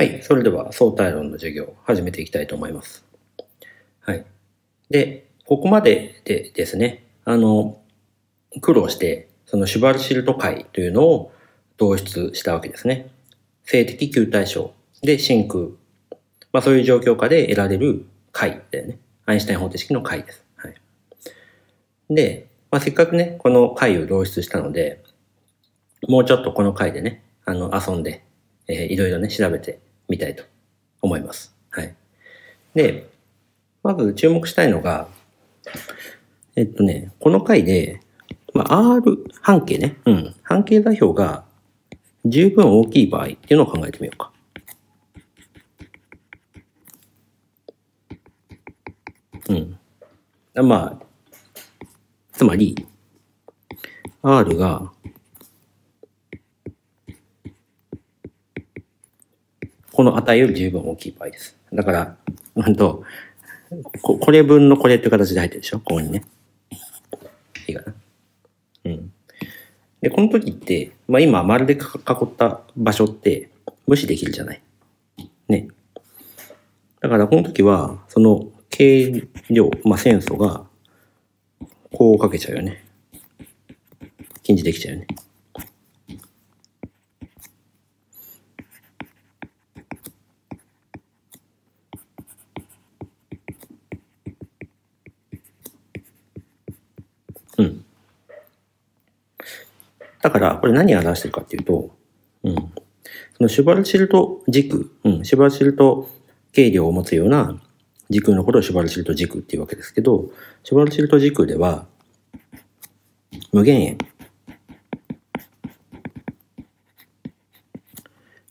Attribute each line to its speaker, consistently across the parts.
Speaker 1: はい。それでは相対論の授業を始めていきたいと思います。はい。で、ここまででですね、あの、苦労して、そのシュバルシルト解というのを導出したわけですね。静的球体症で真空。まあそういう状況下で得られる解だよね。アインシュタイン方程式の解です。はい。で、まあせっかくね、この解を導出したので、もうちょっとこの回でね、あの、遊んで、えーいろいろね、調べてみたいと思います。はい。で、まず注目したいのが、えっとね、この回で、まあ、R 半径ね、うん、半径座標が十分大きい場合っていうのを考えてみようか。うん。まあ、つまり、R がこの値より十分大きい場合です。だから、うんと、これ分のこれっていう形で入ってるでしょ？ここにね。いいかな？うん。で、この時って、まあ今丸で囲った場所って無視できるじゃない？ね。だからこの時は、その軽量、まあ線素が、こうかけちゃうよね。禁じできちゃうよね。うん。だから、これ何を表してるかっていうと、うん。そのシュバルシルト軸、うん、シュバルシルト軽量を持つような時空のことをシュバルシルト軸っていうわけですけど、シュバルシルト軸では、無限円。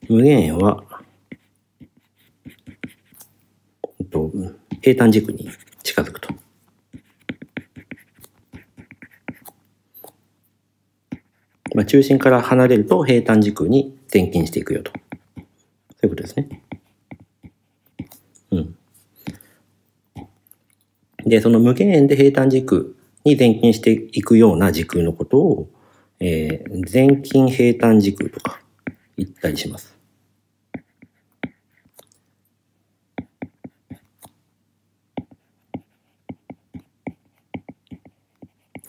Speaker 1: 無限円は、えっと、平坦軸に近づくと。まあ、中心から離れると平坦軸に前進していくよと。そういうことですね。うん。で、その無限円で平坦軸に前進していくような時空のことを、えー、前近平坦時空とか言ったりします。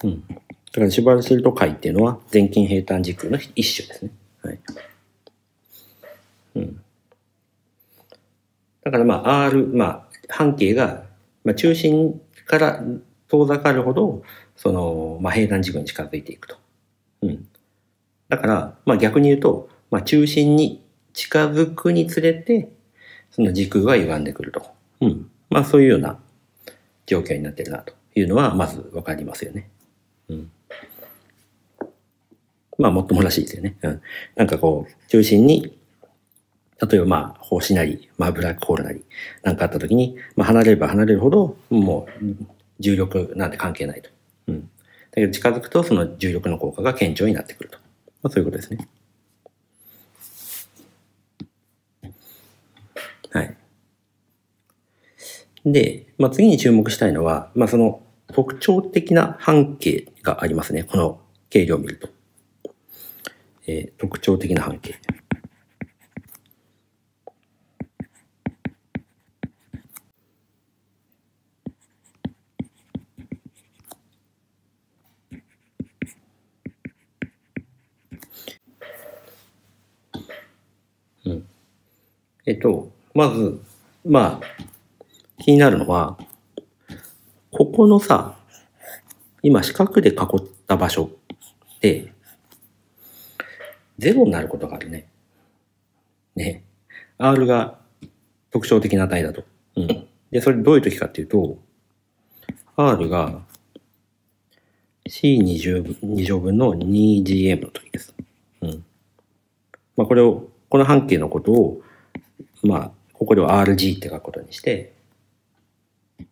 Speaker 1: うん。だからシュバルシルト解っていうのは前近平坦時空の一種ですね。はい。うん。だからまあ R、まあ半径が、まあ、中心から遠ざかるほど、その、まあ平坦時空に近づいていくと。うん。だから、まあ逆に言うと、まあ中心に近づくにつれて、その時空が歪んでくると。うん。まあそういうような状況になってるなというのは、まずわかりますよね。うん。まあ、もっともらしいですよね。うん。なんかこう、中心に、例えばまあ、星なり、まあ、ブラックホールなり、なんかあった時に、まあ、離れれば離れるほど、もう、重力なんて関係ないと。うん。だけど近づくと、その重力の効果が顕著になってくると。まあ、そういうことですね。はい。で、まあ、次に注目したいのは、まあ、その特徴的な半径がありますね。この計量を見ると。えー、特徴的な半径。えっと、まず、まあ、気になるのは、ここのさ、今四角で囲った場所で、0になることがあるね。ね。R が特徴的な値だと。うん。で、それどういう時かっていうと、R が C2 乗分の 2GM の時です。うん。まあ、これを、この半径のことを、まあ、ここでは RG って書くことにして、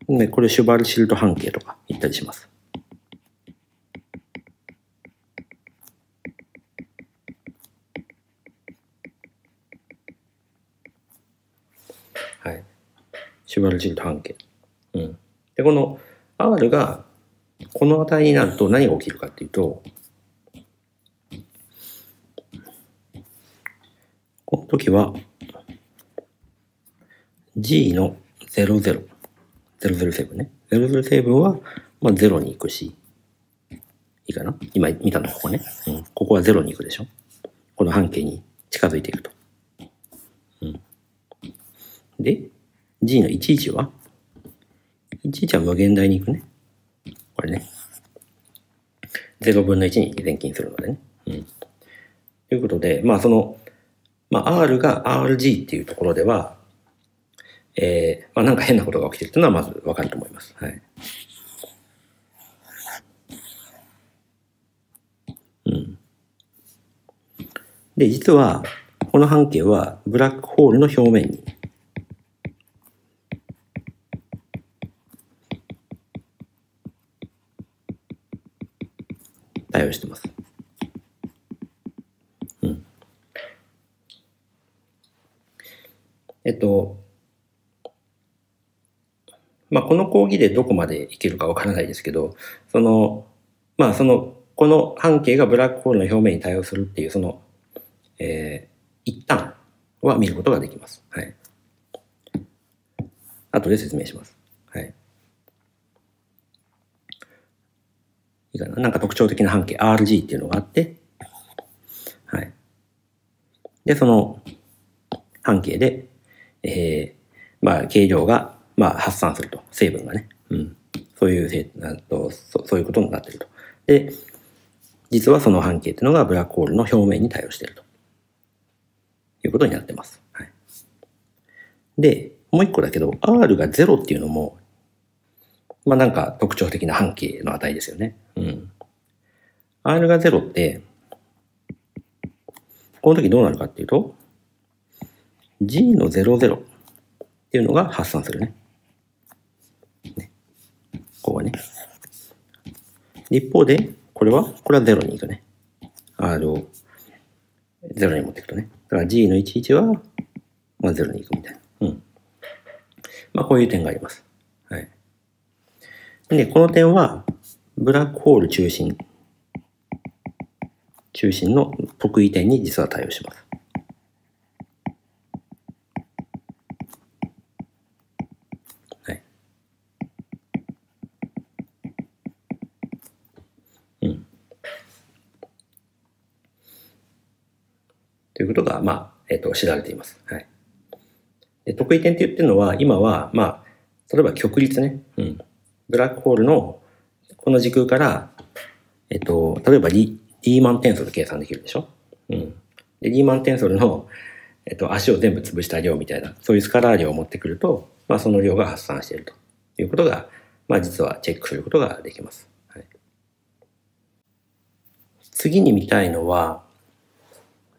Speaker 1: ね、これシュバルシルト半径とか言ったりします。シュバルシルト半径。うん。で、この R がこの値になると何が起きるかっていうと、この時は、G の00、007ね。007は、まあ、0に行くし、いいかな？今見たのここね。うん。ここは0に行くでしょ？この半径に近づいていくと。うん。で、G の11は ?11 は無限大に行くね。これね。0分の1に連近するのでね。うん。ということで、まあその、まあ R が RG っていうところでは、えー、まあなんか変なことが起きてるというのはまずわかると思います。はい。うん。で、実は、この半径はブラックホールの表面に対応してます。うん。えっと、まあ、この講義でどこまでいけるかわからないですけど、その、まあ、その、この半径がブラックホールの表面に対応するっていう、その、えー、一旦は見ることができます。はい。後で説明します。はい。いかななんか特徴的な半径 RG っていうのがあって、はい。で、その半径で、えー、まあ、形状がまあ、発散すると。成分がね。うん。そういうせなとそ、そういうことになってると。で、実はその半径っていうのがブラックホールの表面に対応していると。いうことになってます。はい。で、もう一個だけど、R が0っていうのも、まあなんか特徴的な半径の値ですよね。うん。R が0って、この時どうなるかっていうと、G の00っていうのが発散するね。ここはね。一方で、これはこれは0に行くね。R を0に持っていくとね。だから G の11は、まあ、0に行くみたいな。うん。まあ、こういう点があります。はい。で、この点は、ブラックホール中心、中心の得意点に実は対応します。はい。うんということが、まあ、えっ、ー、と、知られています。はい。で得意点って言ってるのは、今は、まあ、例えば極率ね。うん。ブラックホールの、この時空から、えっ、と、例えばリ、リーマンテンソル計算できるでしょ？うん。で、リーマンテンソルの、えっ、と、足を全部潰した量みたいな、そういうスカラー量を持ってくると、まあ、その量が発散しているということが、まあ、実はチェックすることができます。はい、次に見たいのは、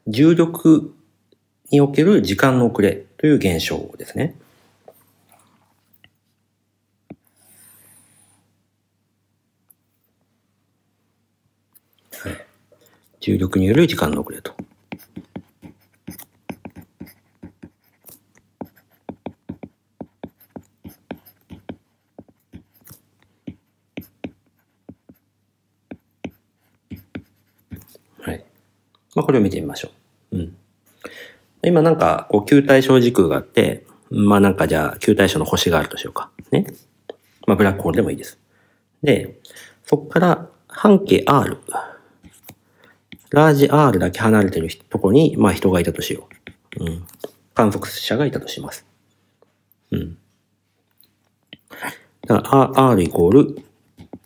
Speaker 1: 重力における時間の遅れという現象ですね。重力による時間の遅れと。はい。まあ、これを見てみましょう。今なんか、こう、球体小時空があって、まあなんかじゃあ、球体小の星があるとしようか。ね。まあブラックホールでもいいです。で、そこから半径 R、ラージ R だけ離れてるとこに、まあ人がいたとしよう。うん。観測者がいたとします。うん。だから R イコール、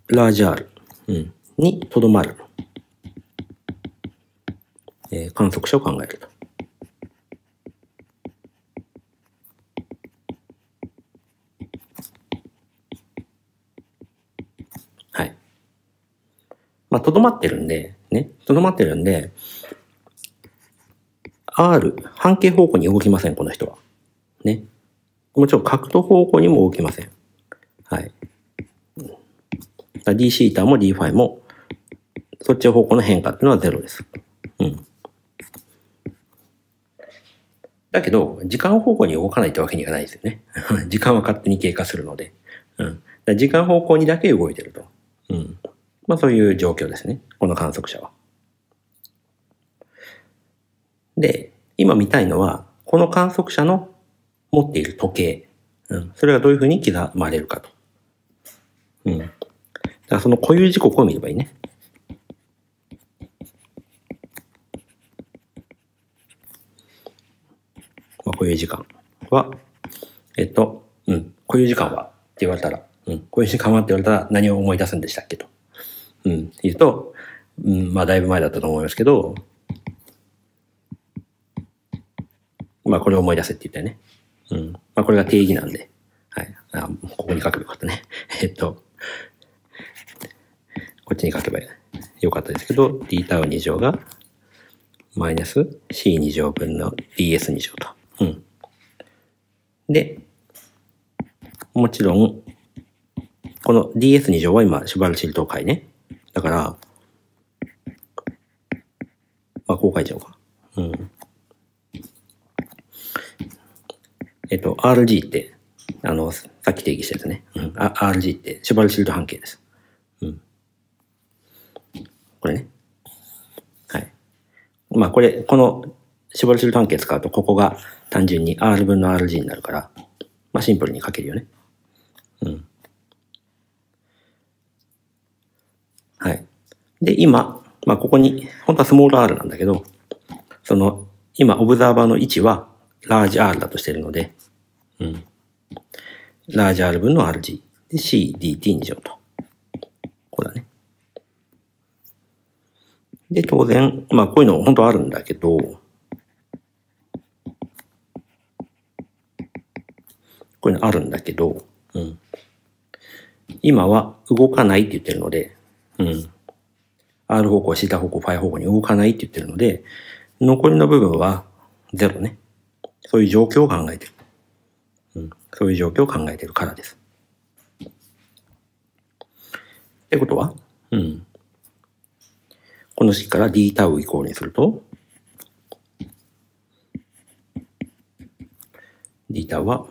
Speaker 1: ラージ R、うん、にとどまる。えー、観測者を考えると。はいまあ、とどまってるんで、ね、とどまってるんで、R、半径方向に動きません、この人は。ね。もちろん角度方向にも動きません。はい。d シータも d ファイも、そっち方向の変化っていうのはゼロです。うん。だけど、時間方向に動かないってわけにいかないですよね。時間は勝手に経過するので。うん。時間方向にだけ動いてると。うん。まあそういう状況ですね。この観測者は。で、今見たいのは、この観測者の持っている時計、うん、それがどういうふうに刻まれるかと。うん。だからその固有時刻を見ればいいね。まあ、固有時間は、えっと、うん、固有時間はって言われたら、うん、固有時間はって言われたら何を思い出すんでしたっけと。うん、言うと、うん、まあだいぶ前だったと思いますけど、まあこれを思い出せって言ったよね。うん。まあこれが定義なんで。はい。あここに書けばよかったね。えっと、こっちに書けばよかったですけど、d タウ2乗がマイナス c2 乗分の ds2 乗と。うん。で、もちろん、この ds2 乗は今、シュバルシルト解ね。だから、まあ、こう書いちゃおうか。うん。えっと、RG って、あの、さっき定義したやつね。うん。RG って、シュバルシルト半径です。うん。これね。はい。まあ、これ、この、シュバルシルト半径使うと、ここが単純に R 分の RG になるから、まあ、シンプルに書けるよね。うん。はい。で、今、まあ、ここに、本当はスモール r なんだけど、その、今、オブザーバーの位置は、ラージ R だとしてるので、うん。ラージ R 分の RG。で、C、DT 2乗と。これだね。で、当然、まあ、こういうの本当あるんだけど、こういうのあるんだけど、うん。今は動かないって言ってるので、うん。R 方向、θ 方向、φ 方向に動かないって言ってるので、残りの部分はゼロね。そういう状況を考えてる。うん。そういう状況を考えてるからです。ってことは、うん。この式から d タウイコールにすると、d タウは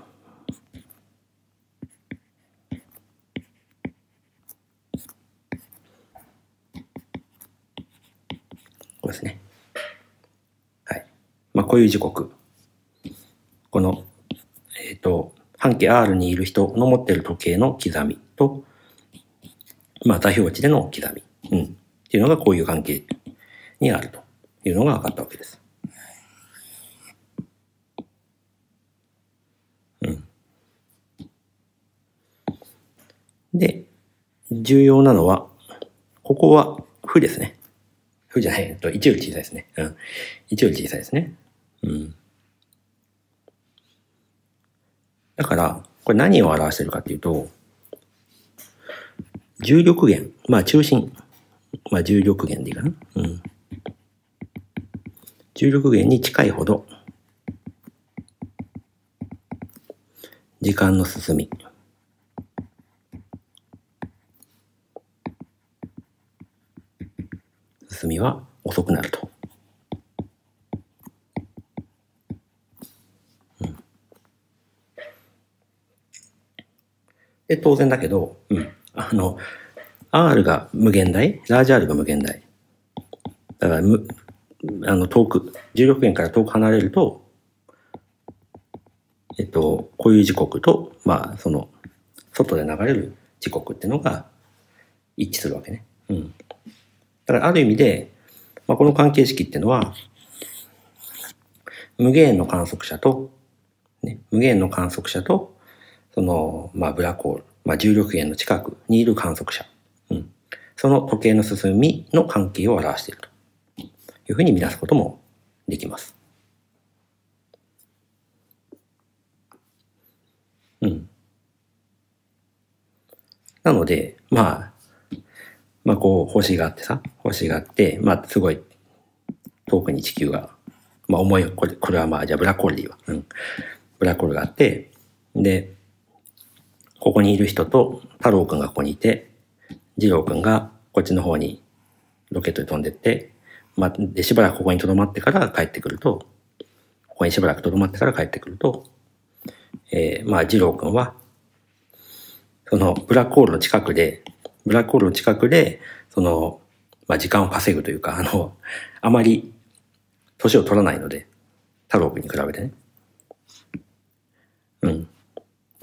Speaker 1: これですね。はい。まあ、こういう時刻。この、えっ、ー、と、半径 R にいる人の持っている時計の刻みと、まあ、座標値での刻み。うん。っていうのがこういう関係にあるというのが分かったわけです。うん。で、重要なのは、ここは負ですね。負じゃない、えっと、1より小さいですね。うん。1より小さいですね。うん。だから、これ何を表してるかっていうと、重力源、まあ中心、まあ重力源でいいかな。うん。重力源に近いほど、時間の進み。進みは遅くなると。うん、で、当然だけど、うん。あの、R が無限大、ラージ R が無限大。だから、む、あの、遠く、重力源から遠く離れると、えっと、こういう時刻と、まあ、その、外で流れる時刻っていうのが一致するわけね。うん。だからある意味で、まあ、この関係式っていうのは、無限の観測者と、ね、無限の観測者と、その、まあ、ブラックホール、まあ、重力源の近くにいる観測者、うん、その時計の進みの関係を表しているというふうに見なすこともできます。うん。なので、まあ、まあこう星があってさ、星があって、まあすごい遠くに地球が、まあ重い、これ、これはまあじゃあブラックホールでいいわ。うん。ブラックホールがあって、で、ここにいる人と太郎くんがここにいて、二郎くんがこっちの方にロケットで飛んでって、まあ、で、しばらくここに留まってから帰ってくると、ここにしばらく留まってから帰ってくると、えー、まあ、二郎くんは、そのブラックホールの近くでブラックホールの近くで、その、まあ、時間を稼ぐというか、あの、あまり年を取らないので、太郎くんに比べてね。うん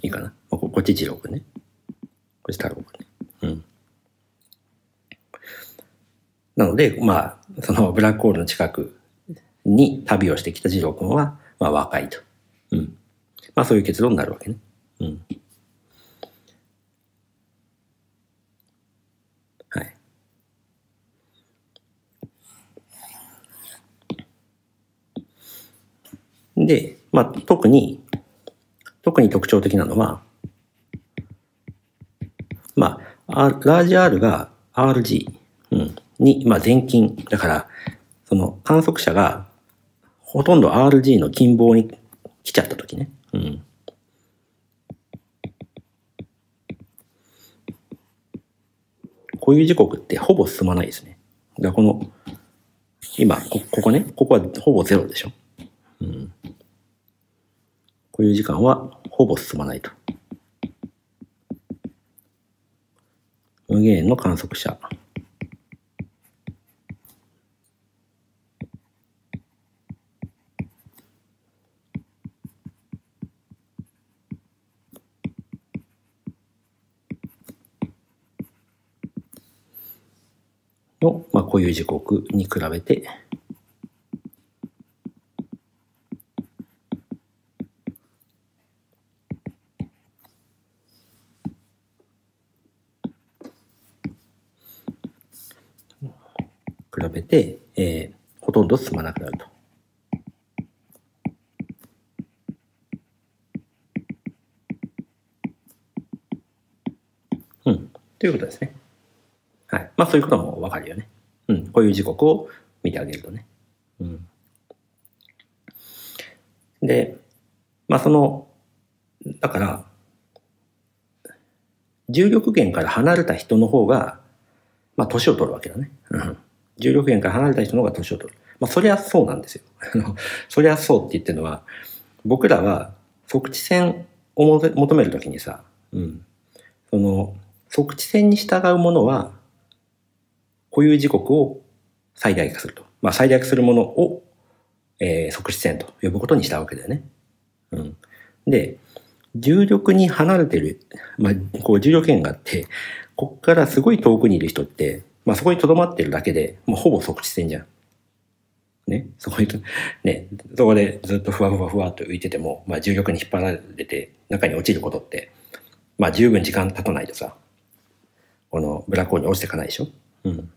Speaker 1: いいかな。ここっち次郎くんね。こっち太郎くんね。うん。なので、まあ、そのブラックホールの近くに旅をしてきた次郎くんは、まあ若いと。うん。まあそういう結論になるわけね。うん。はい。で、まあ特に、特に特徴的なのは、まあ、ラージ R が RG、うん、に、まあ、全近。だから、その観測者がほとんど RG の近傍に来ちゃったときね。うん。こういう時刻ってほぼ進まないですね。だこの、今、こここね、ここはほぼゼロでしょ。うん。こういう時間はほぼ進まないと。無限の観測者。の、まあ、固有時刻に比べて、比べて、えー、ほとんど進まなくなると。うん。ということですね。はい。まあそういうこともわかるよね。うん。こういう時刻を見てあげるとね。うん。で、まあその、だから、重力源から離れた人の方が、まあ年を取るわけだね。うん。重力源から離れた人の方が年を取る。まあそりゃそうなんですよ。あのそりゃそうって言ってるのは、僕らは測地線を求めるときにさ、うん。その、測地線に従うものは、固有時刻を最大化すると。まあ、最大化するものを、えー、即死線と呼ぶことにしたわけだよね。うん。で、重力に離れてる、まあ、こう重力圏があって、こっからすごい遠くにいる人って、まあそこに留まってるだけで、もうほぼ即地線じゃん。ね？そこに、ね、そこでずっとふわふわふわと浮いてても、まあ重力に引っ張られて中に落ちることって、まあ十分時間経たないとさ、このブラックホールに落ちていかないでしょ？うん。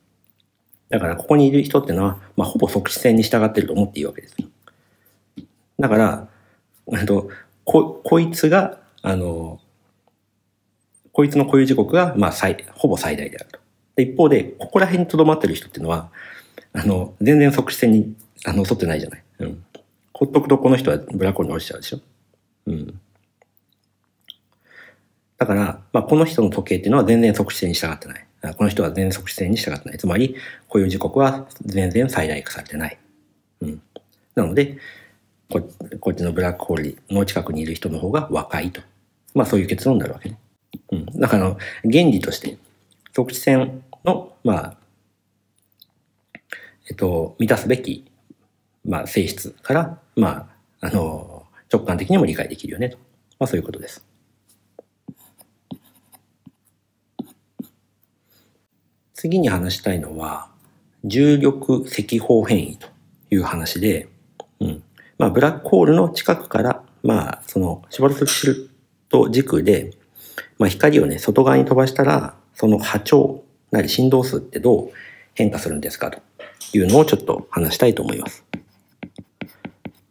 Speaker 1: だからここにいる人ってのは、まあ、ほぼ即死線に従ってると思っていいわけです。だから、えっと、こ、こいつが、あの、こいつの固有時刻が、まあ、最、ほぼ最大であると。で、一方で、ここら辺に留まってる人っていうのは、あの、全然即死線に、あの、沿ってないじゃない。うん。ほっとくとこの人はブラックホールに落ちちゃうでしょ。うん。だから、まあ、この人の時計っていうのは全然即死線に従ってない。この人は全然即死線に従ってない。つまり、こういう時刻は全然最大化されてない。うん。なので、ここっちのブラックホールの近くにいる人の方が若いと。まあそういう結論になるわけね。うん。だから、原理として、即死線の、まあ、えっと、満たすべき、まあ、性質から、まあ、あの、直感的にも理解できるよねと。まあそういうことです。次に話したいのは、重力赤方変異という話で、うん。まあ、ブラックホールの近くから、まあ、その、シュバルツシルト軸で、まあ、光をね、外側に飛ばしたら、その波長なり振動数ってどう変化するんですかというのをちょっと話したいと思います。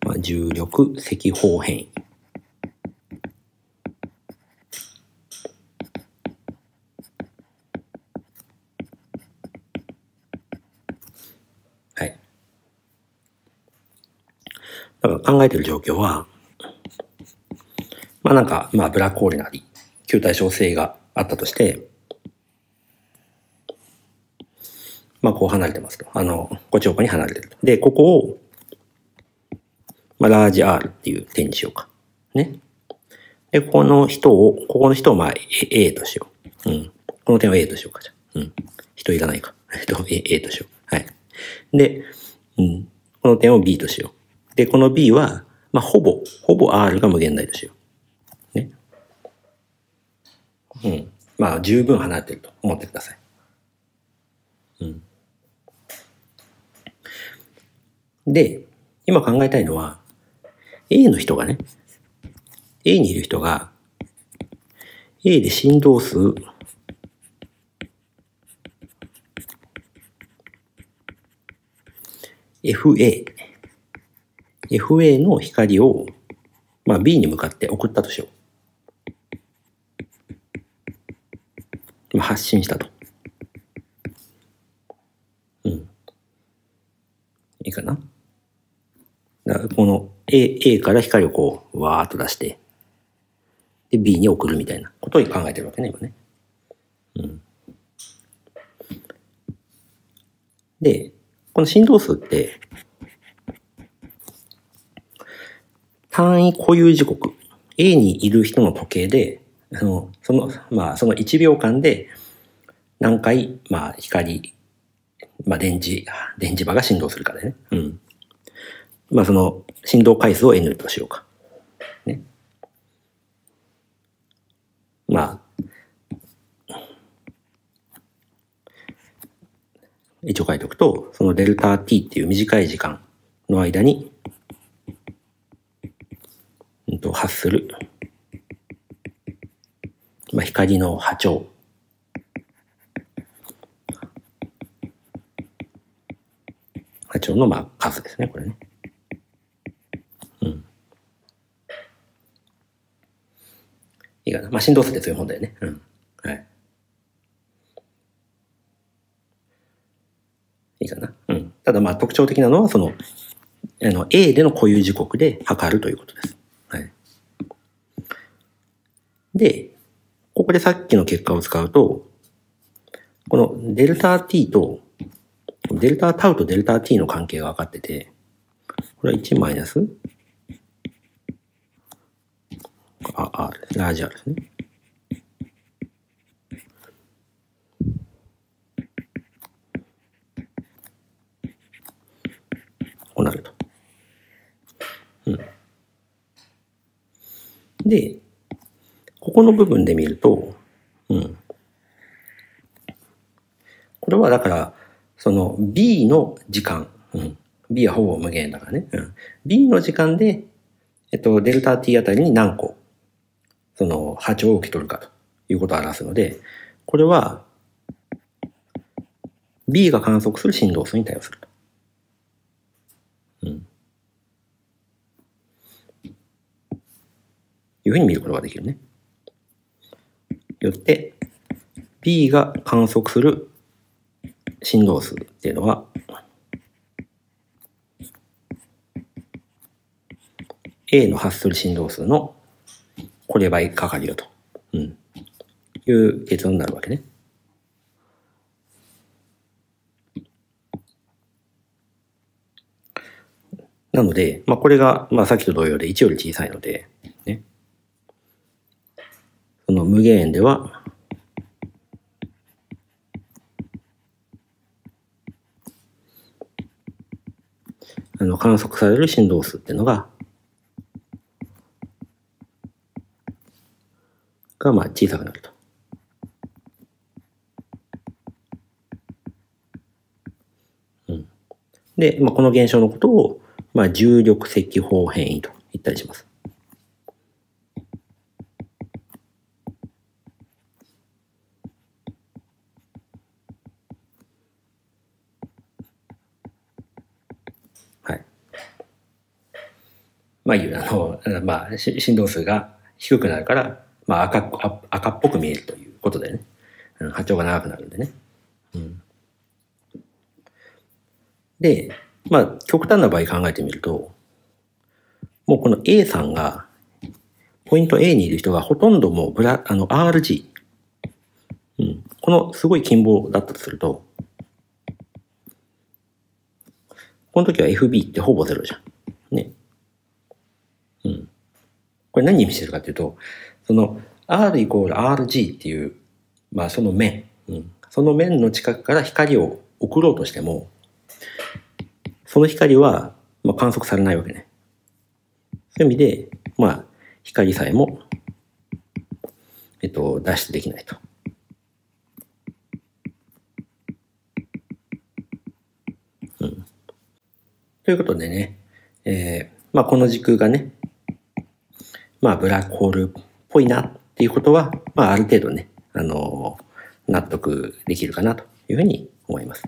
Speaker 1: まあ、重力赤方変異。だから考えてる状況は、まあなんか、まあブラックホールなり、球体小生があったとして、まあこう離れてますと。あの、こっち方向に離れてると。で、ここを、まあラージ R っていう点にしようか。ね。で、ここの人を、ここの人をまあ A としよう。うん。この点を A としようか、じゃうん。人いらないか。人 A, A としよう。はい。で、うん。この点を B としよう。で、この B は、まあ、ほぼ、ほぼ R が無限大としよう。ね。うん。まあ、十分離れてると思ってください。うん。で、今考えたいのは、A の人がね、A にいる人が、A で振動数、FA、FA の光を、まあ B に向かって送ったとしよう。まあ、発信したと。うん。いいかな？この A, A から光をこう、わーっと出して、で、B に送るみたいなことを考えてるわけね、今ね。うん。で、この振動数って、単位固有時刻、A にいる人の時計で、あの、その、まあ、その1秒間で何回、まあ、光、まあ、電磁、電磁場が振動するかでね。うん。まあ、その振動回数を N としようか。ね。まあ、一応書いておくと、そのデルタ t っていう短い時間の間に、うんと発する、まあ、光の波長。波長のまあ数ですね、これね。うん。いいかな。まあ、振動数ってそういうもんだよね。うん。はい。いいかな。うん。ただまあ特徴的なのは、その、あの、A での固有時刻で測るということです。はい。で、ここでさっきの結果を使うと、このデルタ t と、デルタタウとデルタ t の関係が分かってて、これは1マイナスあ、R、ラージ R ですね。こうなると。うん。で、ここの部分で見ると、うん。これはだから、その B の時間、うん。B はほぼ無限だからね。うん。B の時間で、えっと、デルタ t あたりに何個、その波長を受け取るかということを表すので、これは、B が観測する振動数に対応すると。うん。いうふうに見ることができるね。よって、B が観測する振動数っていうのは、A の発する振動数のこれ倍かかるよと。うん。いう結論になるわけね。なので、まあこれが、まあさっきと同様で1より小さいので、ね。その無限円では、あの観測される振動数っていうのが、がまあ小さくなると。うん、で、まあ、この現象のことを、まあ、重力積法変異と言ったりします。はい。まあいう、あの、まあ、振動数が低くなるから、まあ赤っ赤っぽく見えるということでね。波長が長くなるんでね。うん、で、まあ、極端な場合考えてみると、もうこの A さんが、ポイント A にいる人がほとんどもうブラ、あの RG、うん、このすごい近傍だったとすると、この時は FB ってほぼゼロじゃん。ね。うん。これ何意味してるかっていうと、その R イコール RG っていう、まあその面、うん、その面の近くから光を送ろうとしても、その光は、まあ、観測されないわけね。そういう意味で、まあ、光さえも、えっと、脱出できないと。うん。ということでね、えー、まあこの時空がね、まあブラックホールぽいなっていうことは、まあある程度ね、あの、納得できるかなというふうに思います。